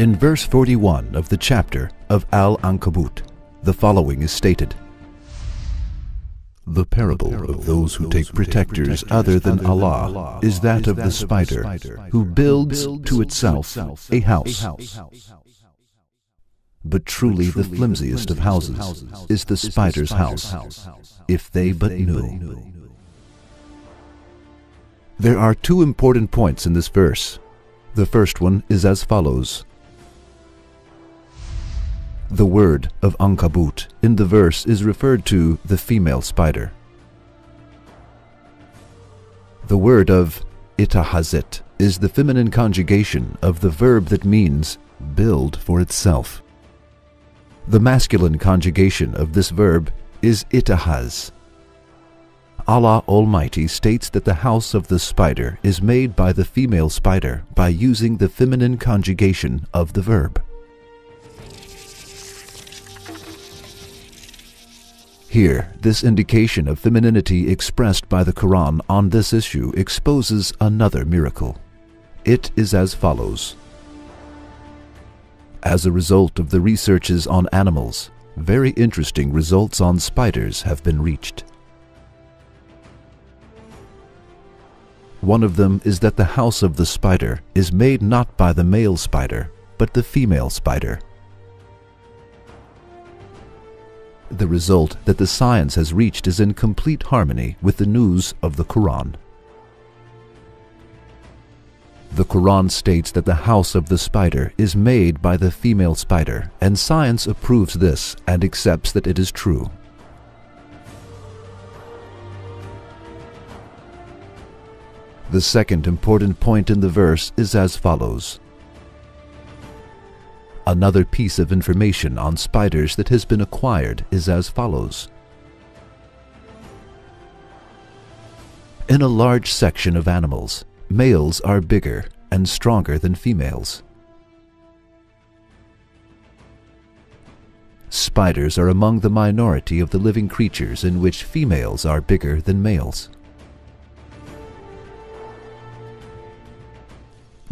In verse 41 of the chapter of Al Ankabut, the following is stated The parable of those who take protectors other than Allah is that of the spider who builds to itself a house. But truly the flimsiest of houses is the spider's house, if they but knew. There are two important points in this verse. The first one is as follows. The word of Ankabut in the verse is referred to the female spider. The word of itahazet is the feminine conjugation of the verb that means build for itself. The masculine conjugation of this verb is itahaz. Allah Almighty states that the house of the spider is made by the female spider by using the feminine conjugation of the verb. Here, this indication of femininity expressed by the Quran on this issue exposes another miracle. It is as follows. As a result of the researches on animals, very interesting results on spiders have been reached. One of them is that the house of the spider is made not by the male spider, but the female spider. The result that the science has reached is in complete harmony with the news of the Quran. The Quran states that the house of the spider is made by the female spider, and science approves this and accepts that it is true. The second important point in the verse is as follows. Another piece of information on spiders that has been acquired is as follows. In a large section of animals, males are bigger and stronger than females. Spiders are among the minority of the living creatures in which females are bigger than males.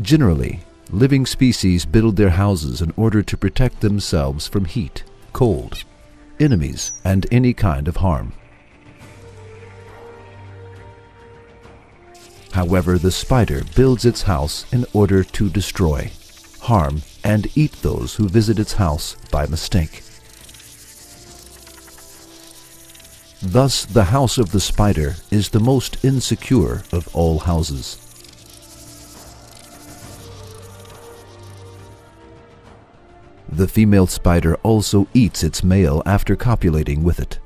Generally, living species build their houses in order to protect themselves from heat, cold, enemies, and any kind of harm. However, the spider builds its house in order to destroy, harm, and eat those who visit its house by mistake. Thus, the house of the spider is the most insecure of all houses. The female spider also eats its male after copulating with it.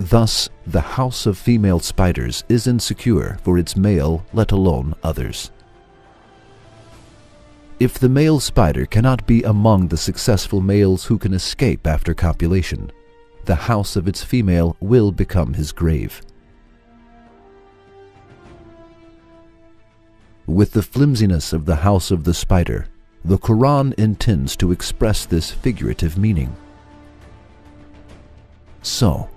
Thus, the house of female spiders is insecure for its male, let alone others. If the male spider cannot be among the successful males who can escape after copulation, the house of its female will become his grave. With the flimsiness of the house of the spider, the Quran intends to express this figurative meaning. So,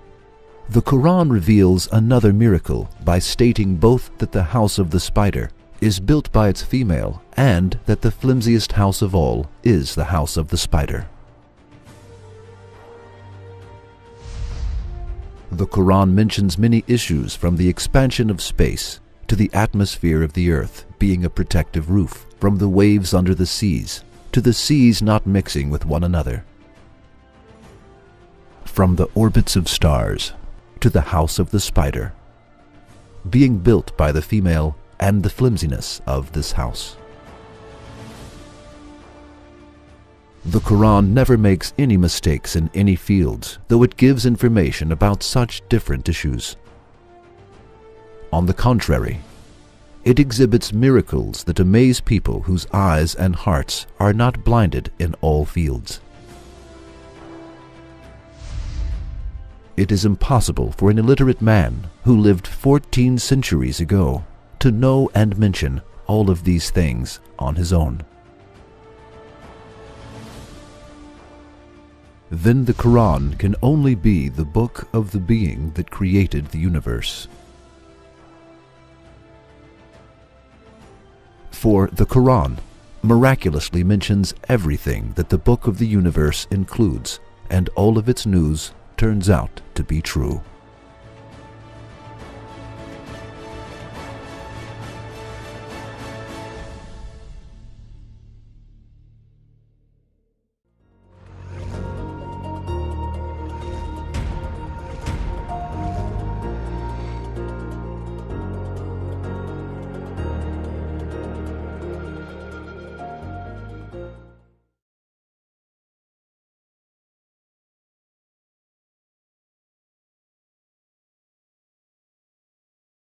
the Quran reveals another miracle by stating both that the house of the spider is built by its female and that the flimsiest house of all is the house of the spider. The Quran mentions many issues from the expansion of space to the atmosphere of the earth being a protective roof, from the waves under the seas to the seas not mixing with one another, from the orbits of stars to the house of the spider, being built by the female and the flimsiness of this house. The Quran never makes any mistakes in any fields, though it gives information about such different issues. On the contrary, it exhibits miracles that amaze people whose eyes and hearts are not blinded in all fields. It is impossible for an illiterate man who lived 14 centuries ago to know and mention all of these things on his own. Then the Quran can only be the book of the being that created the universe. For the Quran miraculously mentions everything that the book of the universe includes, and all of its news turns out to be true.